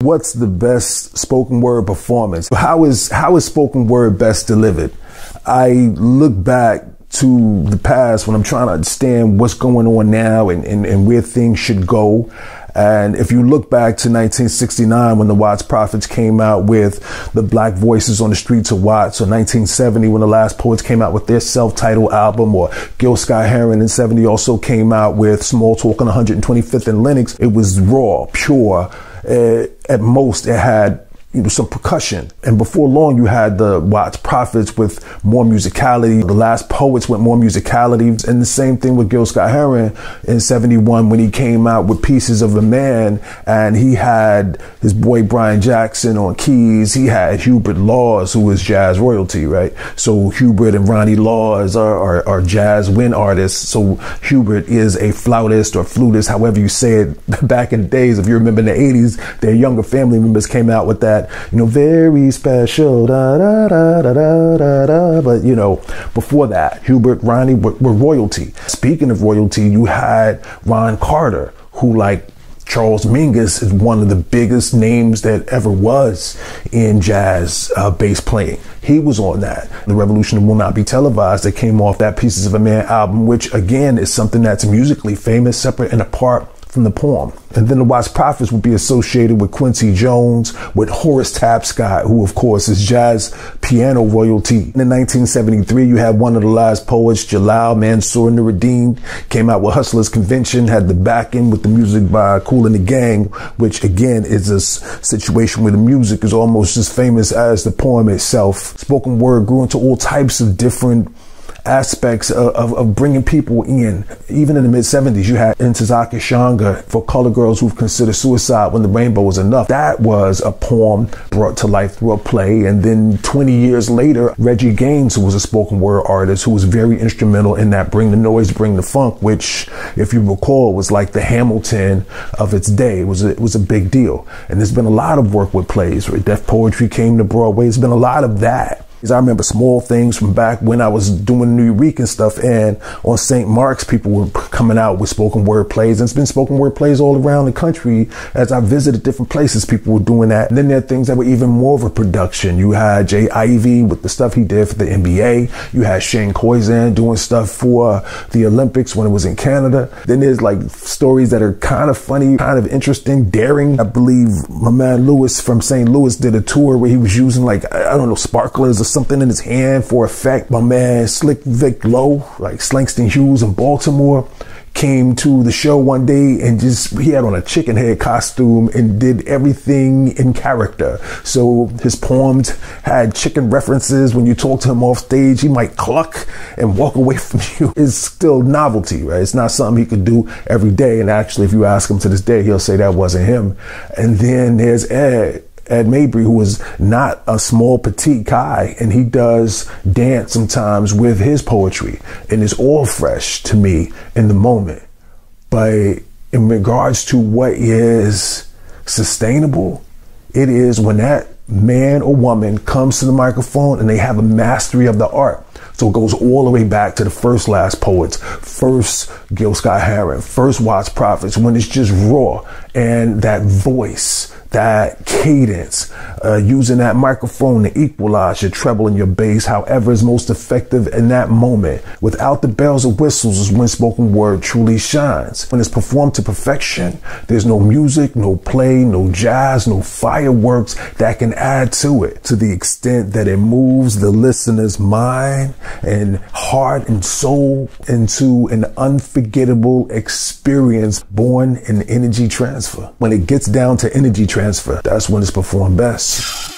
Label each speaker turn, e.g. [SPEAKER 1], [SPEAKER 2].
[SPEAKER 1] What's the best spoken word performance? How is how is spoken word best delivered? I look back to the past when I'm trying to understand what's going on now and, and, and where things should go. And if you look back to 1969 when the Watts Prophets came out with the Black Voices on the Streets of Watts, or 1970 when the Last Poets came out with their self-titled album, or Gil Scott Heron in 70 also came out with Small Talk on 125th and Lenox, it was raw, pure, uh, at most, it had you know, some percussion. And before long, you had the Watts Prophets with more musicality. The Last Poets with more musicality. And the same thing with Gil Scott Heron in 71 when he came out with Pieces of a Man and he had his boy Brian Jackson on keys. He had Hubert Laws, who was jazz royalty, right? So Hubert and Ronnie Laws are, are, are jazz win artists. So Hubert is a flautist or flutist, however you say it. Back in the days, if you remember in the 80s, their younger family members came out with that that, you know, very special, da da da da da da da. But you know, before that, Hubert, Ronnie were, were royalty. Speaking of royalty, you had Ron Carter, who like Charles Mingus is one of the biggest names that ever was in jazz uh, bass playing. He was on that. The Revolution Will Not Be Televised that came off that Pieces of a Man album, which again is something that's musically famous, separate and apart from the poem. And then the Watts Prophets would be associated with Quincy Jones, with Horace Tapscott, who of course is jazz piano royalty. In 1973, you had one of the last poets, Jalal Mansur Nuriddin, came out with Hustlers Convention, had the backing with the music by Kool and the Gang, which again is a situation where the music is almost as famous as the poem itself. Spoken word grew into all types of different aspects of, of, of, bringing people in. Even in the mid 70s, you had Ntozake Shange for Color Girls Who've Considered Suicide When the Rainbow Was Enough. That was a poem brought to life through a play. And then 20 years later, Reggie Gaines, who was a spoken word artist who was very instrumental in that Bring the Noise, Bring the Funk, which, if you recall, was like the Hamilton of its day. It was a, it was a big deal. And there's been a lot of work with plays where Def Poetry came to Broadway. There's been a lot of that. I remember small things from back when I was doing New Week and stuff. And on St. Mark's, people were coming out with spoken word plays. And it's been spoken word plays all around the country. As I visited different places, people were doing that. And then there are things that were even more of a production. You had J. Ivy with the stuff he did for the NBA. You had Shane Koyczan doing stuff for the Olympics when it was in Canada. Then there's like stories that are kind of funny, kind of interesting, daring. I believe my man Lewis from St. Louis did a tour where he was using like, I don't know, sparklers or something in his hand for effect. My man Slick Vic Lowe, like Slangston Hughes in Baltimore, came to the show one day and just he had on a chicken head costume and did everything in character. So his poems had chicken references. When you talk to him off stage, he might cluck and walk away from you. It's still novelty, right? It's not something he could do every day. And actually, if you ask him to this day, he'll say that wasn't him. And then there's Ed. Ed Mabrey, who is not a small petite guy, and he does dance sometimes with his poetry, and it's all fresh to me in the moment. But in regards to what is sustainable, it is when that man or woman comes to the microphone and they have a mastery of the art. So it goes all the way back to the first last poets, first Gil Scott Heron, first Watts Prophets, when it's just raw and that voice that cadence, uh, using that microphone to equalize your treble and your bass, however is most effective in that moment. Without the bells or whistles is when spoken word truly shines. When it's performed to perfection, there's no music, no play, no jazz, no fireworks that can add to it to the extent that it moves the listener's mind and heart and soul into an unforgettable experience born in energy transfer. When it gets down to energy transfer, transfer. That's when it's performed best.